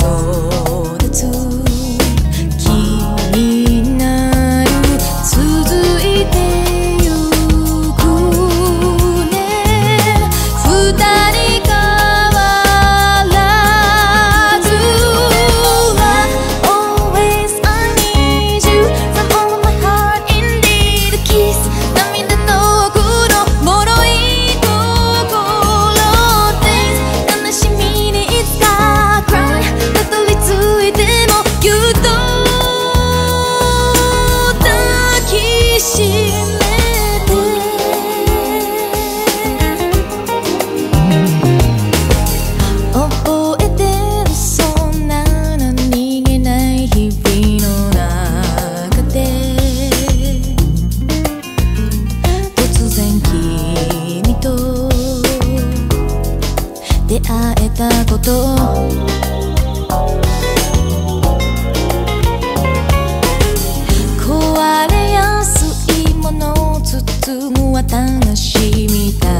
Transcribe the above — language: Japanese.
soul. は楽しみだ